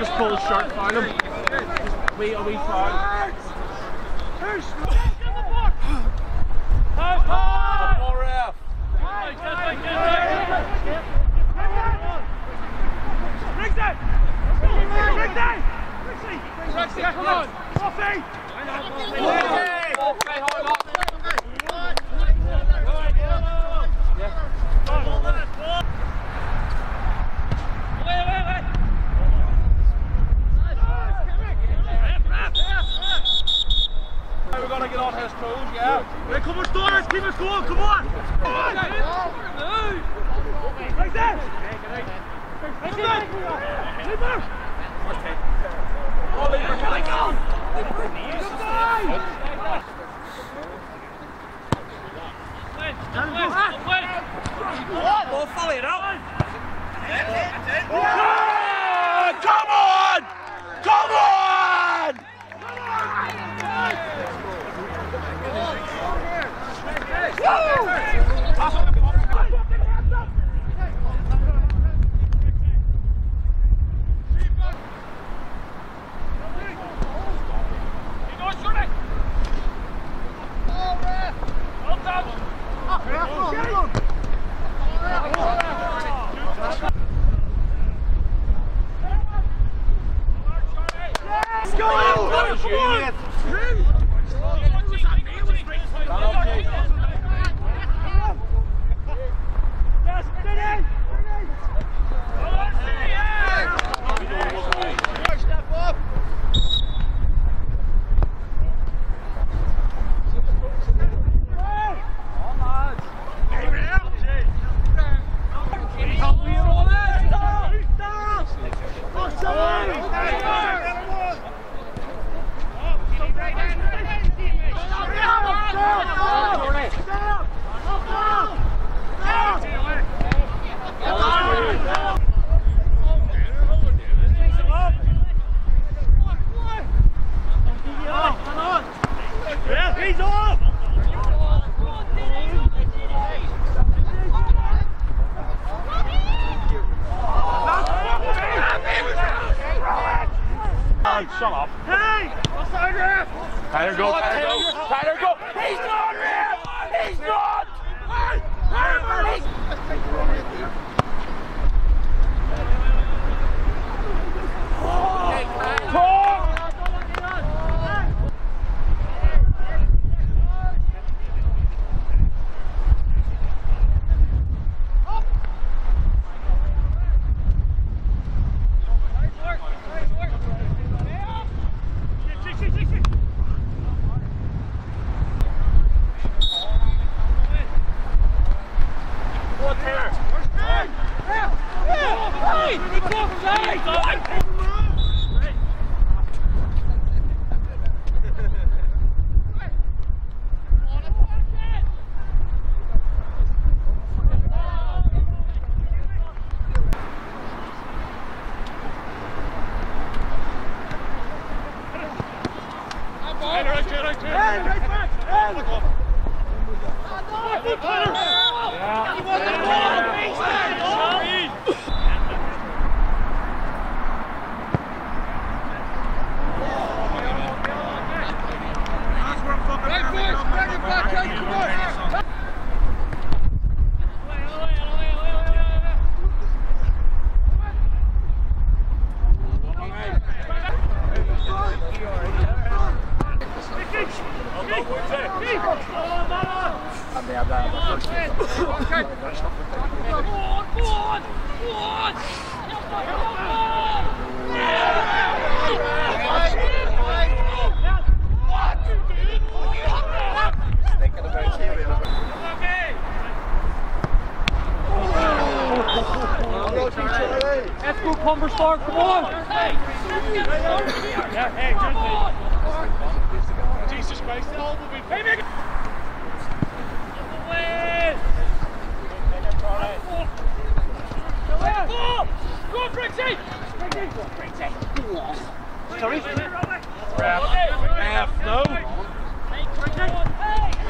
Just pull the shirt down him. Wait a wee time. Ball ref. We're gonna get on his toes, yeah. Hey, come on, Stormers, keep us going, come on! Come on! Like that! Like that! Lever! Ball follow it out. Come Shut up. Hey! Tyler, go. Tyler, go. Tyler, go. He's not real. He's not. Let's go, come on! Jesus Christ, the elbow be... Hey, it! Go. Go, Brixie! Sorry? Ref. Ref, no.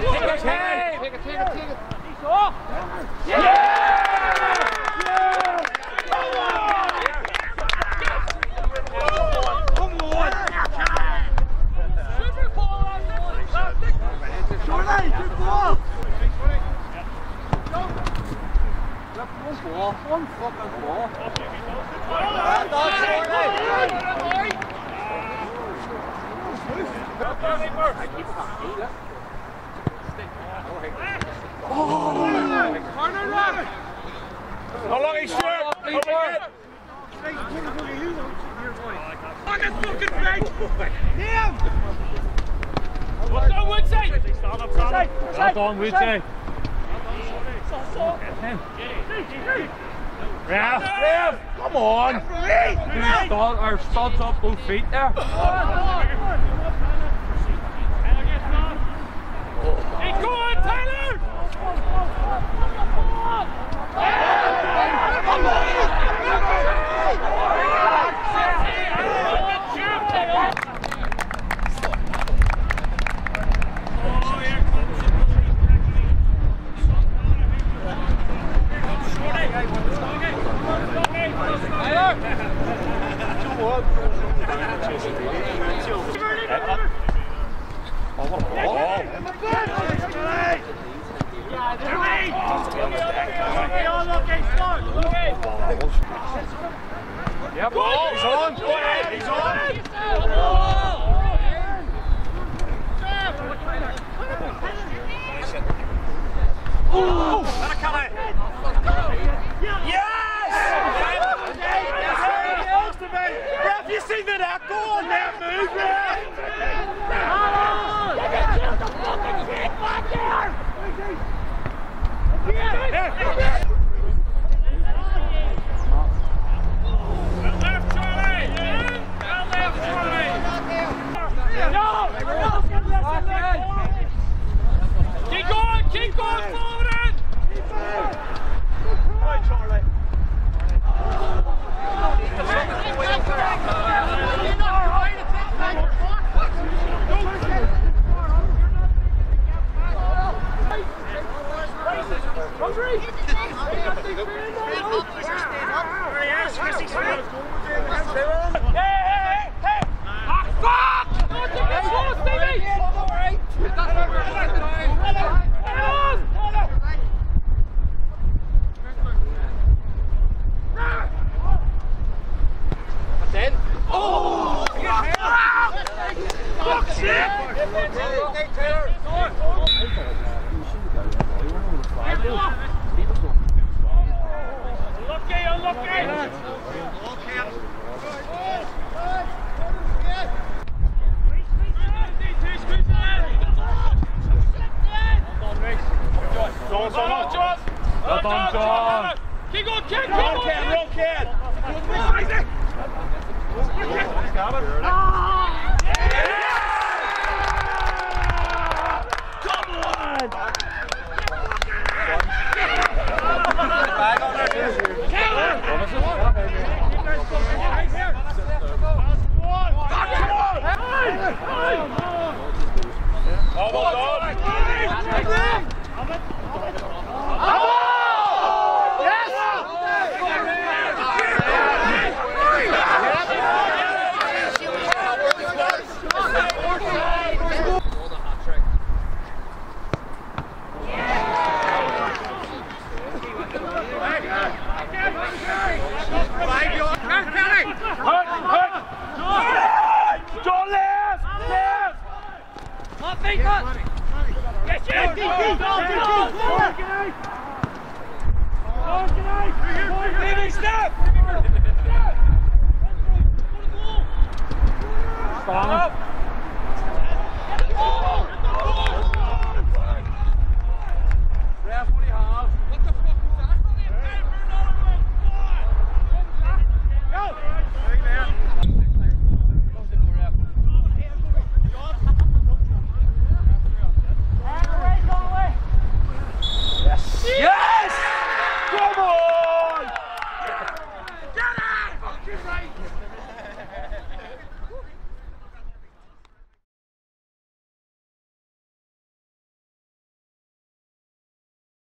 Take it, take it, take it, take it. It. What's on done, Woodsy. Ref. Ref. Come on. Dude, stud, or studs up both feet there. Yep. He's on. Go ahead. He's on.